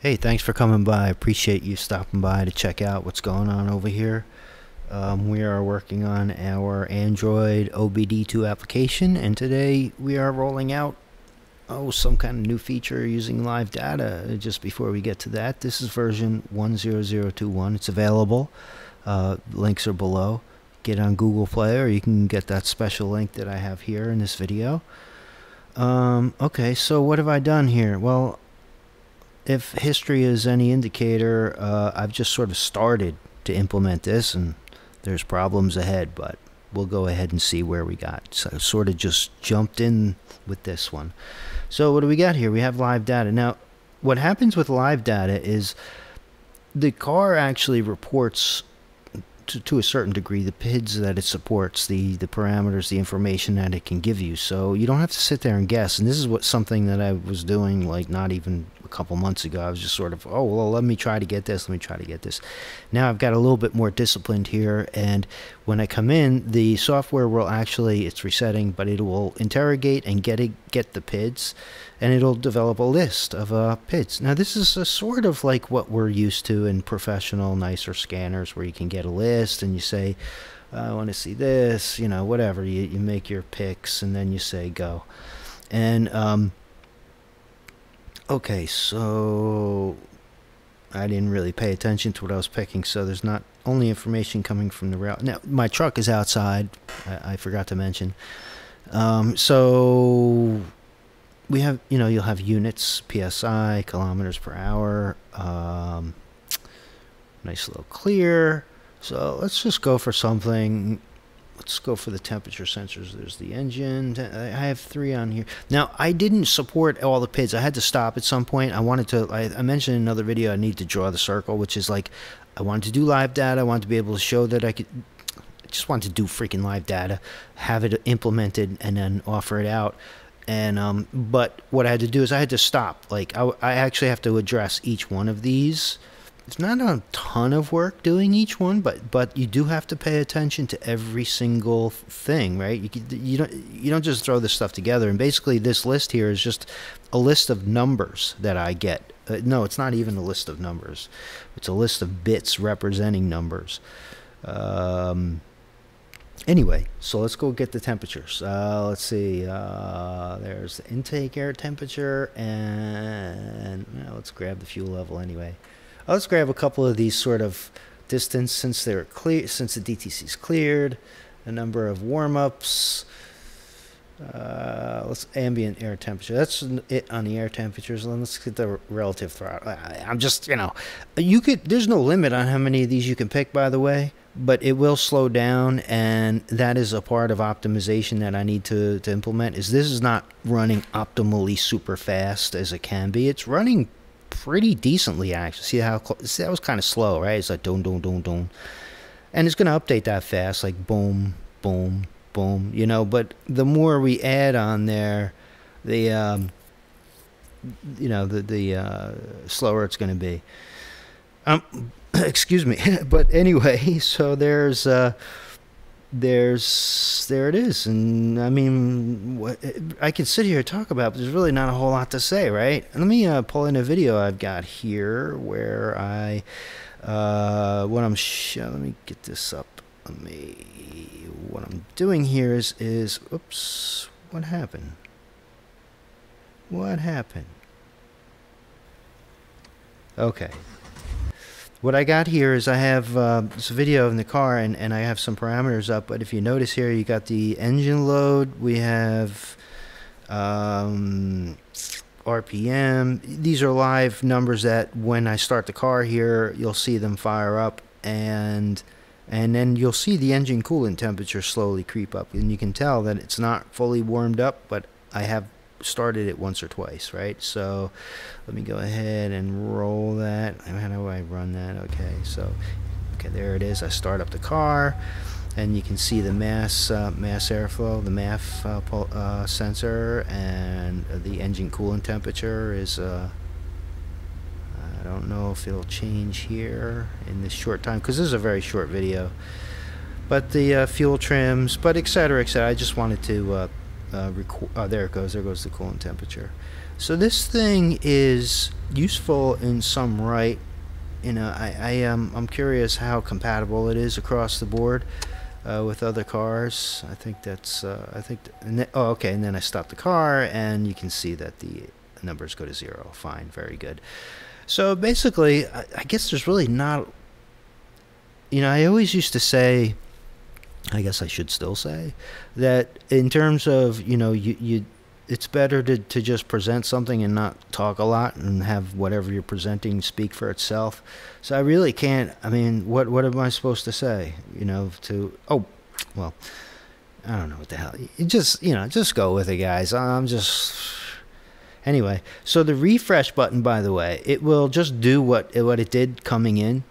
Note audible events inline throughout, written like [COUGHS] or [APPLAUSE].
Hey, thanks for coming by. Appreciate you stopping by to check out what's going on over here. Um, we are working on our Android OBD2 application, and today we are rolling out oh some kind of new feature using live data. Just before we get to that, this is version 10021. It's available. Uh, links are below. Get on Google Play, or you can get that special link that I have here in this video. Um, okay, so what have I done here? Well, if history is any indicator, uh, I've just sort of started to implement this, and there's problems ahead, but we'll go ahead and see where we got. So sort of just jumped in with this one. So what do we got here? We have live data. Now, what happens with live data is the car actually reports to, to a certain degree the PIDs that it supports, the, the parameters, the information that it can give you. So you don't have to sit there and guess. And this is what something that I was doing like not even a couple months ago. I was just sort of, oh, well, let me try to get this. Let me try to get this. Now I've got a little bit more disciplined here. And when I come in, the software will actually, it's resetting, but it will interrogate and get, it, get the PIDs and it'll develop a list of uh, PIDs. Now, this is a sort of like what we're used to in professional, nicer scanners where you can get a list and you say, I want to see this, you know, whatever. You, you make your picks and then you say go. And, um, okay, so I didn't really pay attention to what I was picking, so there's not only information coming from the route. Now, my truck is outside, I, I forgot to mention. Um, so we have, you know, you'll have units, PSI, kilometers per hour, um, nice little clear. So let's just go for something. Let's go for the temperature sensors. There's the engine. I have three on here. Now, I didn't support all the PIDs. I had to stop at some point. I wanted to, I, I mentioned in another video, I need to draw the circle, which is like, I wanted to do live data. I wanted to be able to show that I could, I just wanted to do freaking live data, have it implemented, and then offer it out and um, but what I had to do is I had to stop. Like I, I actually have to address each one of these. It's not a ton of work doing each one, but but you do have to pay attention to every single thing, right? You you don't you don't just throw this stuff together. And basically, this list here is just a list of numbers that I get. Uh, no, it's not even a list of numbers. It's a list of bits representing numbers. Um, Anyway, so let's go get the temperatures. Uh, let's see. Uh, there's the intake air temperature, and well, let's grab the fuel level anyway. Uh, let's grab a couple of these sort of distance since they're clear, since the DTC's cleared. A number of warm-ups. Uh, let's ambient air temperature. That's it on the air temperatures. Let's get the relative throttle. I'm just, you know, you could. There's no limit on how many of these you can pick. By the way, but it will slow down and that is a part of optimization that I need to, to implement is this is not running optimally super fast as it can be. It's running pretty decently actually. See how see, that was kind of slow right? It's like don't don't don't don't and it's going to update that fast like boom boom boom you know? But the more we add on there the um, you know the the uh, slower it's going to be. Um, [COUGHS] excuse me. [LAUGHS] but anyway, [LAUGHS] so there's uh, there's there it is, and I mean, what, I can sit here and talk about, but there's really not a whole lot to say, right? Let me uh, pull in a video I've got here where I uh, what I'm let me get this up. Let me what I'm doing here is is oops, what happened? What happened? Okay, what I got here is I have uh, this video in the car and, and I have some parameters up but if you notice here you got the engine load we have um, RPM these are live numbers that when I start the car here you'll see them fire up and and then you'll see the engine coolant temperature slowly creep up. And you can tell that it's not fully warmed up but I have started it once or twice, right? So let me go ahead and roll that. How do I run that? Okay, so okay, there it is. I start up the car, and you can see the mass uh, mass airflow, the MAF uh, uh, sensor, and the engine coolant temperature is. Uh, I don't know if it'll change here in this short time because this is a very short video. But the uh, fuel trims, but etc. etc. I just wanted to uh, uh, there it goes. There goes the coolant temperature. So this thing is useful in some right. You know, I, I am I'm curious how compatible it is across the board uh, with other cars. I think that's uh, I think th- th- oh okay, and then I stop the car and you can see that the numbers go to zero. Fine, very good. So basically, I, I guess there's really not. You know, I always used to say. I guess I should still say that in terms of you know you you it's better to, to just present something and not talk a lot and have whatever you're presenting speak for itself. So I really can't. I mean, what what am I supposed to say? You know, to oh, well, I don't know what the hell. You just you know, just go with it, guys. I'm just anyway. So the refresh button, by the way, it will just do what what it did coming in.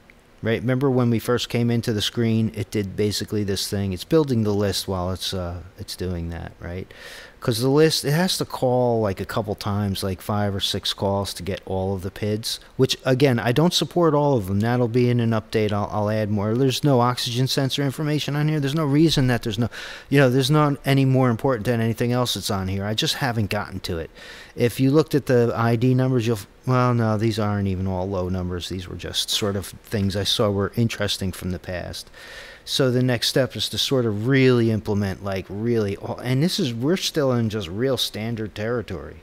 Right? Remember when we first came into the screen, it did basically this thing. It's building the list while it's uh, it's doing that, right? Because the list it has to call like a couple times like five or six calls to get all of the pids which again i don't support all of them. That'll be in an update. I'll, I'll add more. There's no oxygen sensor information on here. There's no reason that there's no you know there's not any more important than anything else that's on here. I just haven't gotten to it. If you looked at the id numbers you'll well no these aren't even all low numbers. These were just sort of things i saw were interesting from the past so the next step is to sort of really implement, like really, all, and this is we're still in just real standard territory,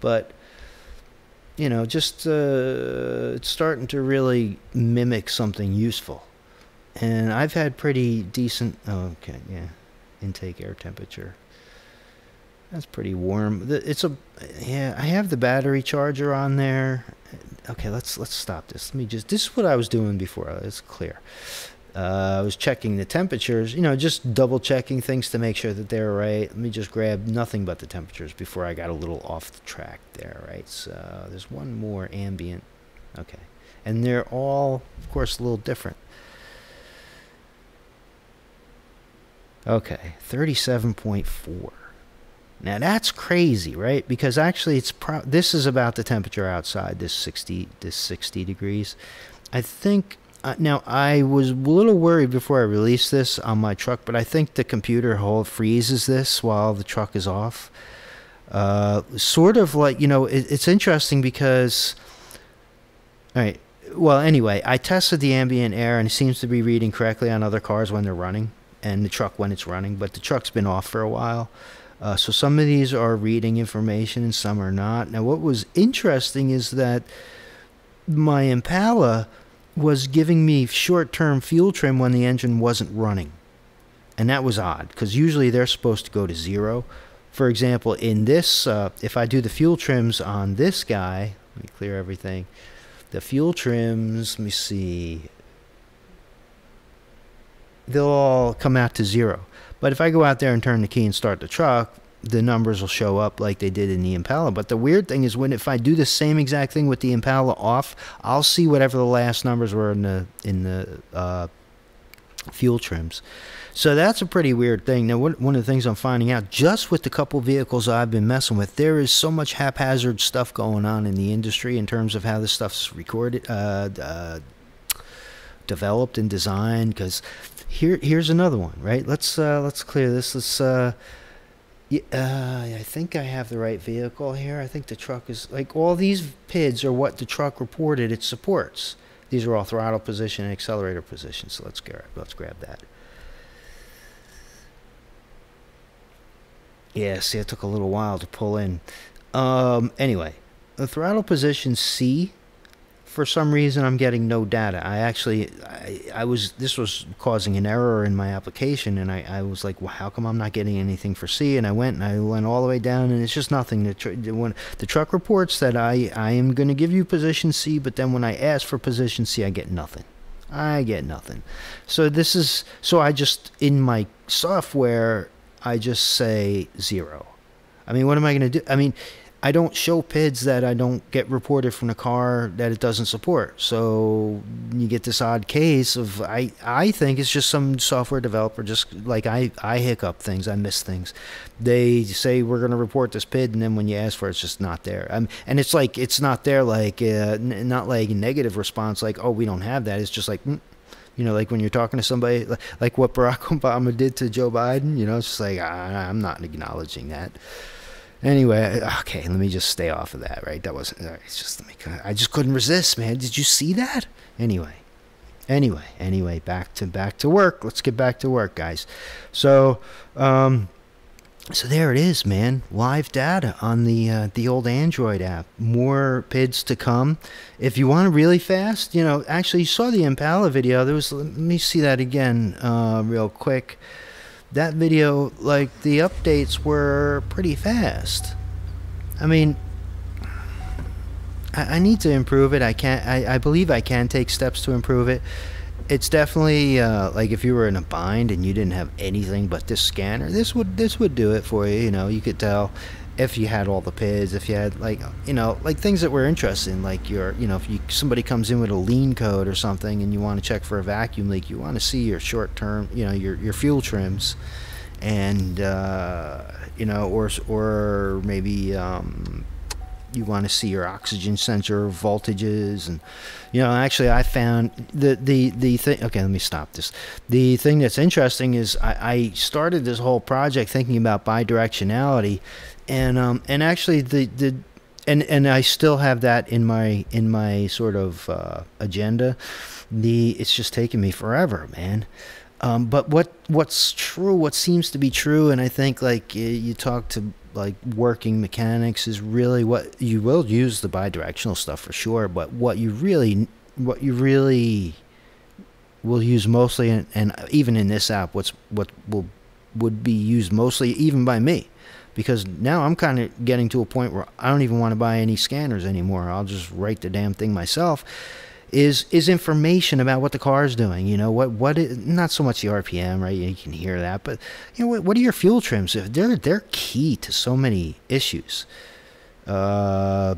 but you know, just uh, it's starting to really mimic something useful. And I've had pretty decent. Oh, okay, yeah, intake air temperature. That's pretty warm. It's a yeah. I have the battery charger on there. Okay, let's let's stop this. Let me just. This is what I was doing before. It's clear. Uh, I was checking the temperatures, you know, just double checking things to make sure that they're right. Let me just grab nothing but the temperatures before I got a little off the track there, right? So there's one more ambient. Okay. And they're all, of course, a little different. Okay, 37.4. Now that's crazy, right? Because actually, it's pro- this is about the temperature outside. This 60, this 60 degrees. I think uh, now I was a little worried before I released this on my truck, but I think the computer hold freezes this while the truck is off. Uh, sort of like you know, it, it's interesting because, all right. Well, anyway, I tested the ambient air and it seems to be reading correctly on other cars when they're running, and the truck when it's running. But the truck's been off for a while, uh, so some of these are reading information and some are not. Now, what was interesting is that my Impala was giving me short term fuel trim when the engine wasn't running. And that was odd because usually they're supposed to go to zero. For example, in this, uh, if I do the fuel trims on this guy, let me clear everything. The fuel trims, let me see, they'll all come out to zero. But if I go out there and turn the key and start the truck, the numbers will show up like they did in the Impala. But the weird thing is when if I do the same exact thing with the Impala off, I'll see whatever the last numbers were in the in the uh, fuel trims. So that's a pretty weird thing. Now, one of the things I'm finding out just with the couple vehicles I've been messing with, there is so much haphazard stuff going on in the industry in terms of how this stuff's recorded, uh, uh, developed, and designed. Because here, here's another one, right? Let's uh, let's clear this. Let's uh, yeah, uh, I think I have the right vehicle here. I think the truck is like all these PIDs are what the truck reported it supports. These are all throttle position and accelerator position. So let's grab let's grab that. Yeah, see, it took a little while to pull in. Um, anyway, the throttle position C for some reason I'm getting no data. I actually, I, I was, this was causing an error in my application, and I, I was like, well, how come I'm not getting anything for C? And I went and I went all the way down, and it's just nothing. The, tr- when the truck reports that I, I am going to give you position C, but then when I ask for position C, I get nothing. I get nothing. So this is, so I just, in my software, I just say zero. I mean, what am I going to do? I mean, I don't show PIDs that I don't get reported from the car that it doesn't support. So you get this odd case of I I think it's just some software developer just like I I hiccup things, I miss things. They say we're going to report this PID, and then when you ask for it, it's just not there. Um, and it's like it's not there like uh, not like a negative response like oh we don't have that. It's just like. Mm, you know, like when you're talking to somebody, like what Barack [LAUGHS] Obama did to Joe Biden, you know, it's just like, I'm not acknowledging that Anyway, okay, let me just stay off of that. Right, that wasn't. It's just. I just couldn't resist, man. Did you see that? Anyway, anyway, anyway, back to back to work. Let's get back to work, guys. So, um, so there it is, man. Live data on the uh, the old Android app. More PIDs to come. If you want to really fast, you know, actually, you saw the Impala video. There was. Let me see that again, uh, real quick. That video, like the updates were pretty fast. I mean, I, I need to improve it. I can't. I, I believe I can take steps to improve it it's definitely uh, like if you were in a bind and you didn't have anything but this scanner, this would this would do it for you. You know, you could tell if you had all the PIDs, if you had like you know like things that were interesting, like your you know if you somebody comes in with a lean code or something and you want to check for a vacuum leak, you want to see your short term, you know your your fuel trims, and uh, you know or or maybe um, you want to see your oxygen sensor voltages and you know actually i found the the the thing okay let me stop this. The thing that's interesting is i, I started this whole project thinking about bidirectionality and um and actually the the and and i still have that in my in my sort of uh, agenda. The it's just taken me forever man. Um, but what what's true, what seems to be true, and I think like you talk to like working mechanics is really what you will use the bidirectional stuff for sure but what you really what you really will use mostly and, and even in this app what's what will would be used mostly even by me because now I'm kind of getting to a point where I don't even want to buy any scanners anymore I'll just write the damn thing myself is is information about what the car is doing. You know what what is, not so much the RPM, right? You can hear that, but you know what, what are your fuel trims? They're they're key to so many issues. Uh,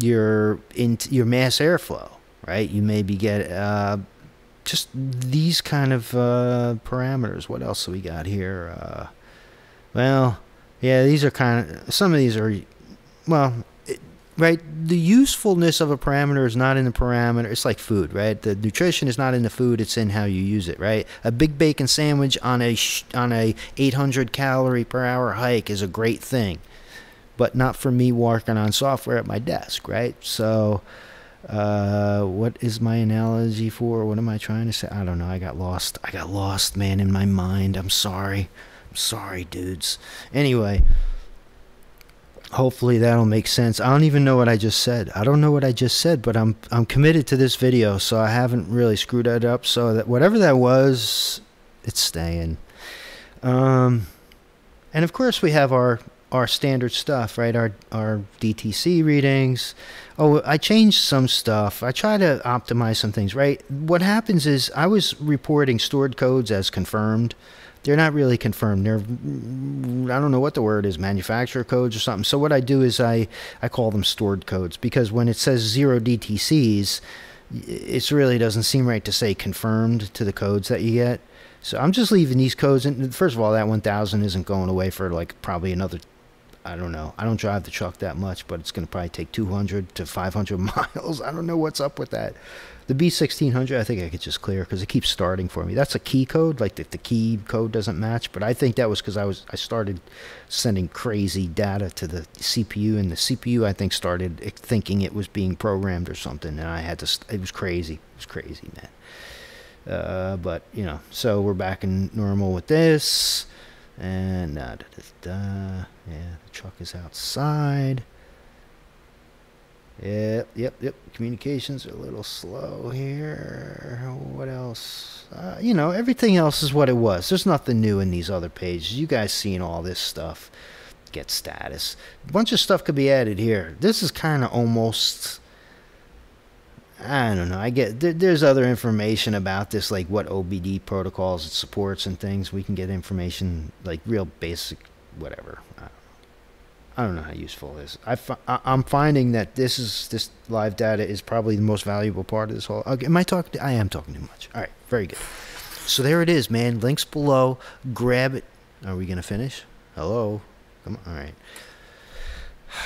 your in your mass airflow, right? You maybe get uh, just these kind of uh, parameters. What else do we got here? Uh, well, yeah, these are kind of some of these are well it, right? The usefulness of a parameter is not in the parameter. It's like food, right? The nutrition is not in the food; it's in how you use it, right? A big bacon sandwich on a on a 800 calorie per hour hike is a great thing, but not for me working on software at my desk, right? So. Uh, what is my analogy for? What am I trying to say? I don't know. I got lost. I got lost, man, in my mind. I'm sorry. Sorry, dudes. Anyway, hopefully that'll make sense. I don't even know what I just said. I don't know what I just said, but I'm I'm committed to this video, so I haven't really screwed that up. So that whatever that was, it's staying. Um, and of course we have our our standard stuff, right? Our our DTC readings. Oh, I changed some stuff. I try to optimize some things, right? What happens is I was reporting stored codes as confirmed they're not really confirmed. They're I don't know what the word is, manufacturer codes or something. So what I do is I I call them stored codes because when it says zero DTCs, it really doesn't seem right to say confirmed to the codes that you get. So I'm just leaving these codes. And first of all, that 1000 isn't going away for like probably another. I don't know. I don't drive the truck that much, but it's going to probably take 200 to 500 [LAUGHS] miles. I don't know what's up with that. The B1600, I think I could just clear because it keeps starting for me. That's a key code, like the key code doesn't match. But I think that was because I was I started sending crazy data to the CPU, and the CPU I think started thinking it was being programmed or something, and I had to. It was crazy. It was crazy, man. Uh, but you know, so we're back in normal with this, and uh, da, da, da, yeah, the truck is outside. Yep, yep, yep. Communications are a little slow here. What else? Uh, you know, everything else is what it was. There's nothing new in these other pages. You guys seen all this stuff. Get status. A bunch of stuff could be added here. This is kind of almost. I don't know. I get there, there's other information about this, like what OBD protocols it supports and things. We can get information like real basic, whatever. I don't know how useful it is. I am finding that this is this live data is probably the most valuable part of this whole. Okay, am I talking? I am talking too much. All right, very good. So there it is, man. Links below. Grab it. Are we gonna finish? Hello. Come on. All right. [SIGHS]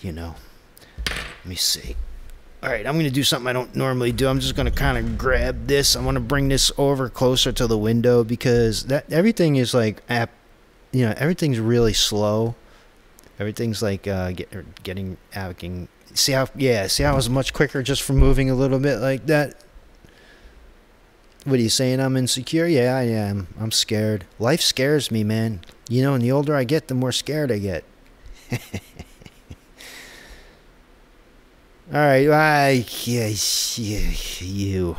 You know. Let me see. All right, I'm going to do something I don't normally do. I'm just going to kind of grab this. I want to bring this over closer to the window because that everything is like app, you know, everything's really slow Everything's like uh, get, er, getting acting. See how yeah, see how I was much quicker just from moving a little bit like that. What are you saying? I'm insecure? Yeah, I am. I'm scared. Life scares me, man. You know, and the older I get, the more scared I get. [LAUGHS] All right, I yes, you.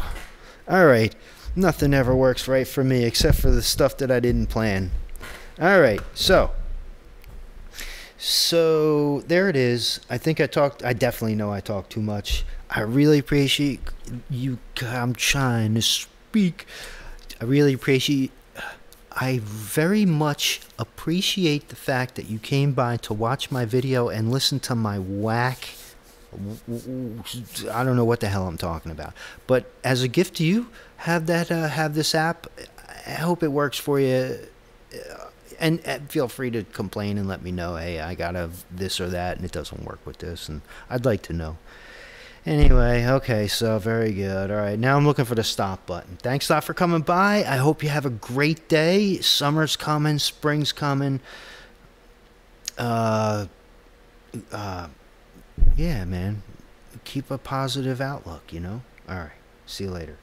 All right, nothing ever works right for me except for the stuff that I didn't plan. All right, so so there it is. I think I talked. I definitely know I talked too much. I really appreciate you. I'm trying to speak. I really appreciate. I very much appreciate the fact that you came by to watch my video and listen to my whack I don't know what the hell I'm talking about. But as a gift to you, have that uh, have this app. I hope it works for you. Uh, and, and, feel free to complain and let me know. Hey, I got a this or that, and it doesn't work with this, and I'd like to know. Anyway, okay, so very good. All right, now I'm looking for the stop button. Thanks a lot for coming by. I hope you have a great day. Summer's coming, spring's coming. Uh, uh, yeah, man. Keep a positive outlook, you know? All right. See you later.